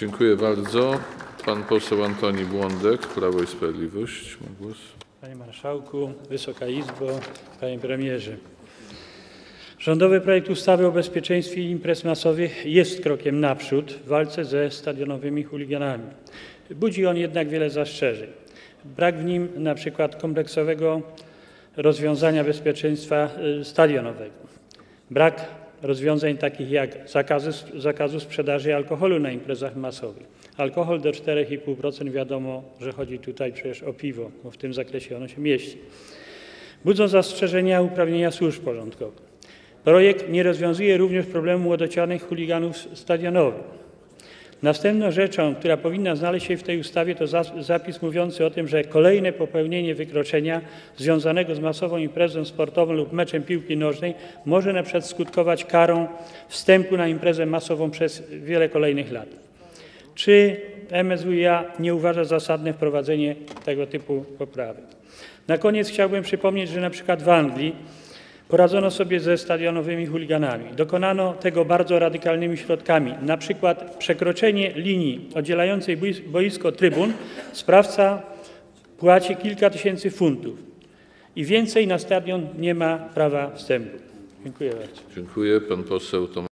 Dziękuję bardzo. Pan poseł Antoni Błądek, Prawo i Sprawiedliwość ma głos. Panie Marszałku, Wysoka Izbo, Panie Premierze. Rządowy projekt ustawy o bezpieczeństwie imprez masowych jest krokiem naprzód w walce ze stadionowymi chuliganami. Budzi on jednak wiele zastrzeżeń. Brak w nim na przykład kompleksowego rozwiązania bezpieczeństwa y, stadionowego. Brak rozwiązań takich jak zakazy, zakazu sprzedaży alkoholu na imprezach masowych. Alkohol do 4,5% wiadomo, że chodzi tutaj przecież o piwo, bo w tym zakresie ono się mieści. Budzą zastrzeżenia uprawnienia służb porządkowych. Projekt nie rozwiązuje również problemu młodocianych chuliganów stadionowych. Następną rzeczą, która powinna znaleźć się w tej ustawie, to za- zapis mówiący o tym, że kolejne popełnienie wykroczenia związanego z masową imprezą sportową lub meczem piłki nożnej może na przykład skutkować karą wstępu na imprezę masową przez wiele kolejnych lat. Czy MSWiA nie uważa zasadne wprowadzenie tego typu poprawek? Na koniec chciałbym przypomnieć, że na przykład w Anglii poradzono sobie ze stadionowymi chuliganami. Dokonano tego bardzo radykalnymi środkami. Na przykład przekroczenie linii oddzielającej bois- boisko trybun sprawca płaci kilka tysięcy funtów i więcej na stadion nie ma prawa wstępu. Dziękuję bardzo. Dziękuję. Pan poseł Tomasz